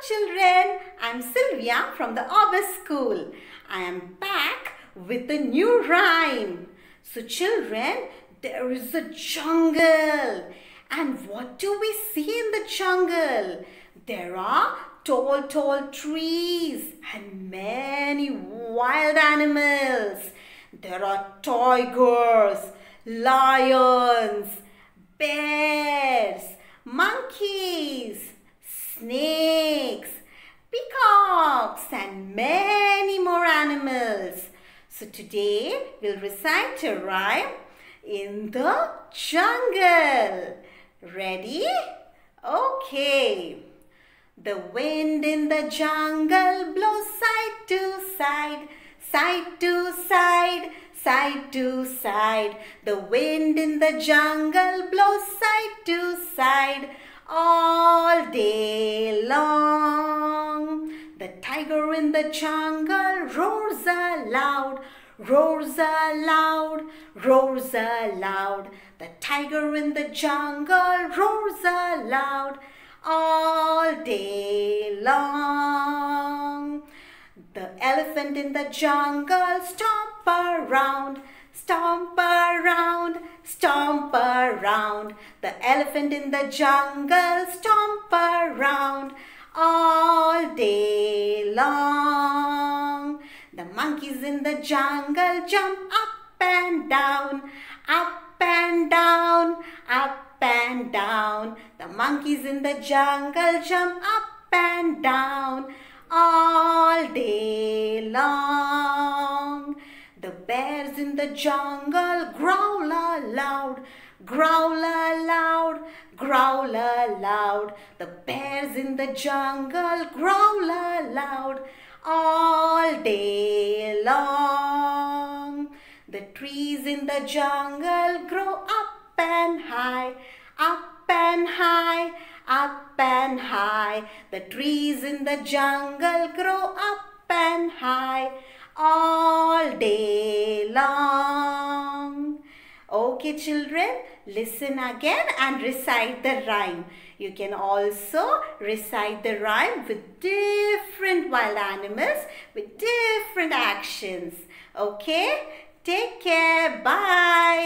children, I'm Sylvia from the Orbis School. I am back with a new rhyme. So children, there is a jungle. And what do we see in the jungle? There are tall, tall trees and many wild animals. There are tigers, lions, bears, monkeys, snakes, peacocks and many more animals. So today we'll recite a rhyme in the jungle. Ready? Okay. The wind in the jungle blows side to side, side to side, side to side. The wind in the jungle blows side to side all day long. The tiger in the jungle roars aloud, roars aloud, roars aloud. The tiger in the jungle roars aloud all day long. The elephant in the jungle stomp around, stomp around, stomp around. The elephant in the jungle stomp around all day monkeys in the jungle jump up and down, up and down, up and down. The monkeys in the jungle jump up and down all day long. The bears in the jungle growl aloud, growl aloud, growl aloud. The bears in the jungle growl aloud all day long. The trees in the jungle grow up and high, up and high, up and high. The trees in the jungle grow up and high all day long. Okay children, listen again and recite the rhyme. You can also recite the rhyme with different wild animals with different actions. Okay? Take care. Bye.